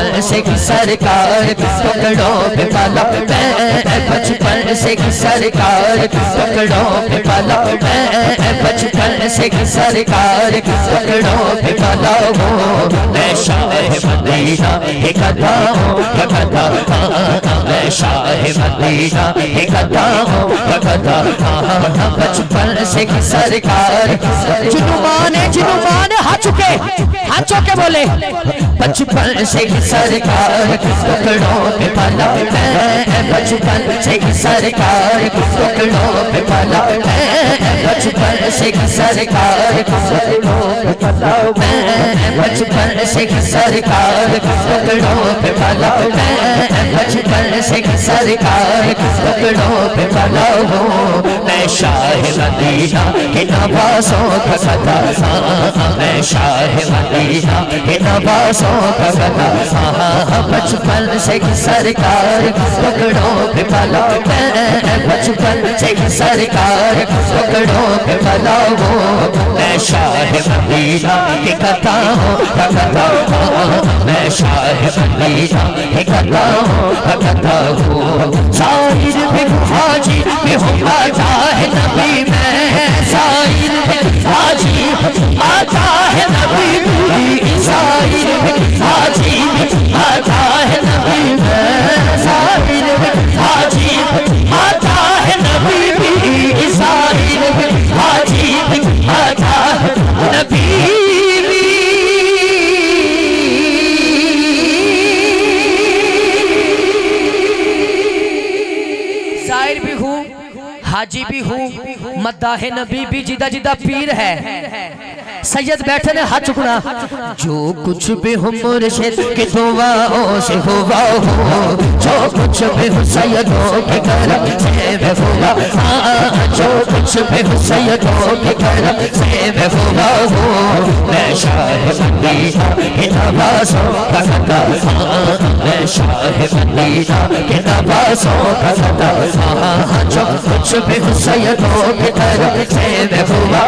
बचपन से की सरकार पकड़ो पे पाला बचपन से की सरकार पकड़ो पे पाला मैं बचपन से की सरकार पकड़ो पे पाला हूँ। मैं शाह मैं बचपन से सरकार जिनु माने जिनु हाथ चुके, हाथ बोले। बचपन से सरकार टुकड़ों पे पाला मैं बचपन से ही सरकार टुकड़ों पे पाला मैं बचपन से ही सरकार टुकड़ों पे पाला मैं बचपन से ही सरकार टुकड़ों पे पाला मैं बचपन से ही सरकार टुकड़ों पे पाला शाह मदीना के नवासों का सदा मैं शाह मदीना के नवासों का बचपन से ही सरकार पकड़ो पे बचपन से ही सरकार पकड़ो पे पाला हूँ। मैं शाह मदीना के कथा हूँ कथा मैं शाह मदीना के कथा हूँ कथा हूँ साहिर में हाजी में हूँ आता है नबी मैं साईं हाजी मद्दा है नबी भी जिदा जिदा पीर है। सैयद बैठे ने हाथ चुकना। जो कुछ भी हो मुर्शिद की दुआओं से हुआ हो। जो कुछ भी हो सैयदों के करम से मैं हुआ जो कुछ भी हो सैयदों के करम से मैं हुआ हो। मैं शाह मदीना के नवासों का सदा। मैं शाह मदीना के नवासों का सदा। जो कुछ भी हो सैयदों के करम से मैं हुआ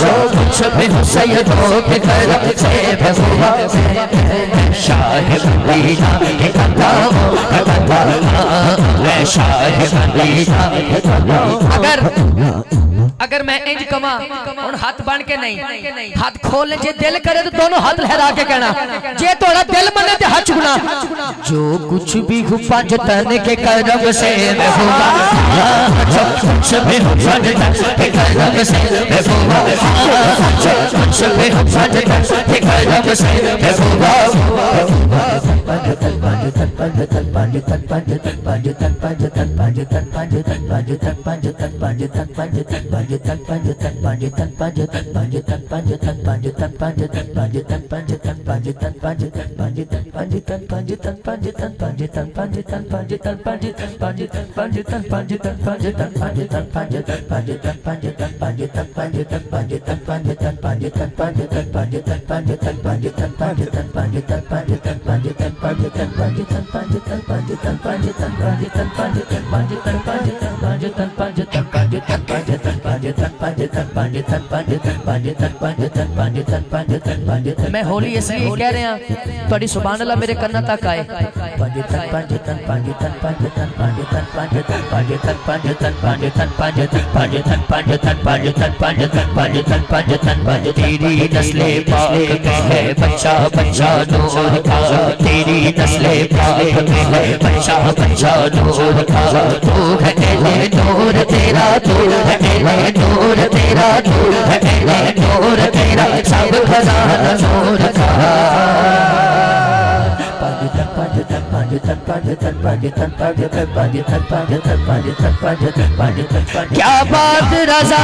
जो कुछ हुआ अगर अगर मैं इंज कमा और हाथ बन के नहीं हाथ खोल जे दिल करे तो दोनों हाथ लहरा के कहना। जे थोड़ा दिल मने ते हाथ चुकना जो कुछ भी हो पंज तन के करम से मैं हुआ। हाँ, जो कुछ भी के से मैं हुआ हाँ, जो कुछ भी हो पंज तन के करम से मैं होली इसलिए कह रहे हैं थोड़ी सुभान अल्लाह मेरे कन्ना तक आए तेरी नस्ले पाक है बच्चा बच्चा नूर का तेरी नस्ले पाक है बच्चा बच्चा नूर का तू है नूर तेरा तू है नूर तेरा तू है नूर तेरा सब खजाना नूर का क्या बात रजा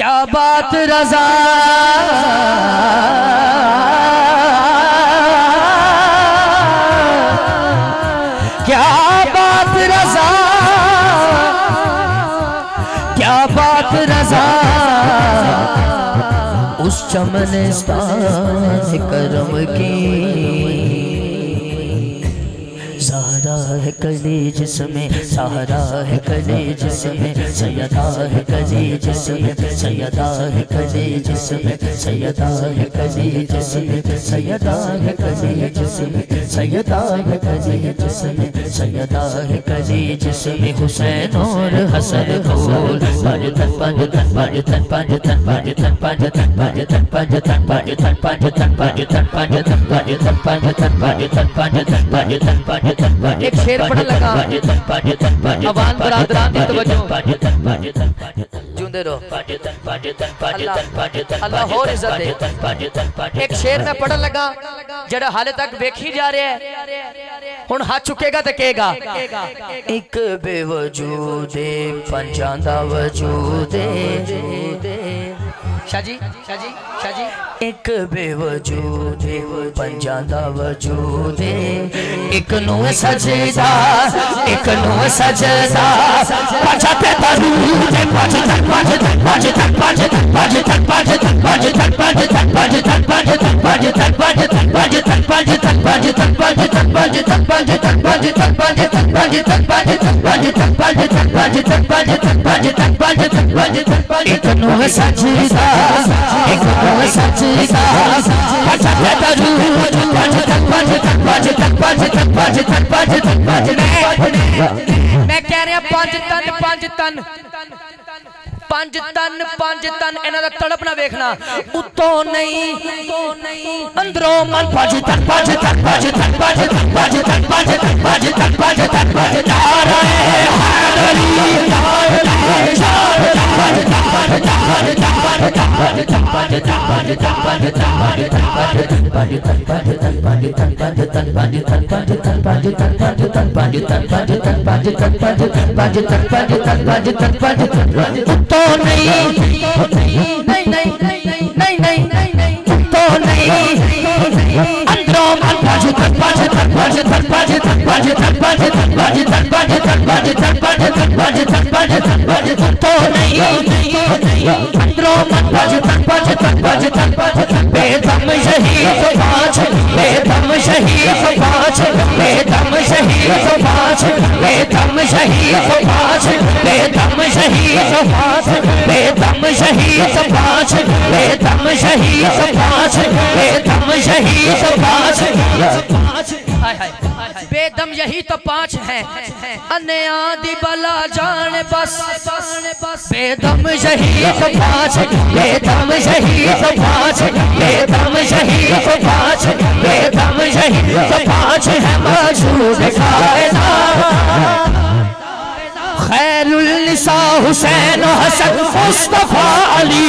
क्या बात रजा? क्या बात रजा? क्या बात रजा? उस चमन करम की। सारा है कली जिसमें सहारा है कली जिसमें सैयदा है कली जिसमें सैयदा है कली जिसमें सैयदा है कली जिसमें सैयदा है कली जिसमें सैयदा है कली जिसमें सैयदा है कली जिसमें हुसैन और हसन फूल पाज तन पाज तन पाज तन पाज तन पाज तन पाज तन पाज तन पाज तन पाज तन पाज तन पाज तन पाज तन पाज तन पाज तन पाज तन पाज तन पाज तन पाज एक शेर पढ़ने लगा। अवान बरादरान दी तवज्जो। जूंदे रहो। अल्लाह। अल्लाह और इज़्ज़त दे। एक शेर मैं पढ़न लगा जड़ा हाले तक वेखी जा रहा है। हुन हाथ चुकेगा ते कहेगा एक बेवजूदे पंजां दा वजूदे। शाह जी शाह जी शाह जी एक बेवजूदे पंजां दा वजूदे एक नु सजदा एक नु सजदा पाछा पे दरूद पाछ तक पाछ तक पाछ तक पाछ तक पाछ तक पाछ तक पाछ तक पाछ तक पाछ तक पाछ तक पाछ तक पाछ तक पाछ तक पाछ तक पाछ तक पाछ तक ਮੈਂ ਕਹਿ ਰਿਹਾ ਪੰਜ ਤਨ ਪੰਜ ਤਨ ਪੰਜ ਤਨ ਪੰਜ ਤਨ ਇਹਨਾਂ ਦਾ ਤੜਪ ਨਾ ਵੇਖਣਾ ਉੱਤੋਂ ਨਹੀਂ ਅੰਦਰੋਂ ਮਨ ਪੰਜ ਤਨ ਪੰਜ ਤਨ ਪੰਜ ਤਨ ਪੰਜ ਤਨ ਪੰਜ ਤਨ ਪੰਜ ਤਨ ਪੰਜ ਤਨ ਪੰਜ ਤਨ ਪੰਜ ਨਾਰਾ ਹੈ ਹਾਦਰੀ ਨਾਰਾ ਸ਼ਾਹ ਪੰਜ ਤਨ ਪੰਜ ਤਨ ਪੰਜ ਤਨ ਪੰਜ तो नहीं। अंदरों मन पाज तक पाज तक पाज तक पाज तक पाज तक पाज तक पाज तक पाज तक पाज तक पाज तक पाज तक पाज तक तो नहीं अंदरों मन पाज तक पाज तक पाज तक पाज तक बेदम शहीद पाँच बेदम शहीद पाँच बेदम शहीद पाँच बेदम शहीद पाँच बेदम शहीद पाँच बेदम शहीद पाँच बेदम शहीद पाँच बेदम शहीद पाँच बेदम यही तो पाँच है। अन्य आदि बला जान बस। बेदम शहीद पाँच, बेदम शहीद पाँच, बेदम शहीद पाँच, बेदम शहीद पाँच है मौजूद खैरुल निसा हुसैन हसन मुस्तफ़ा अली।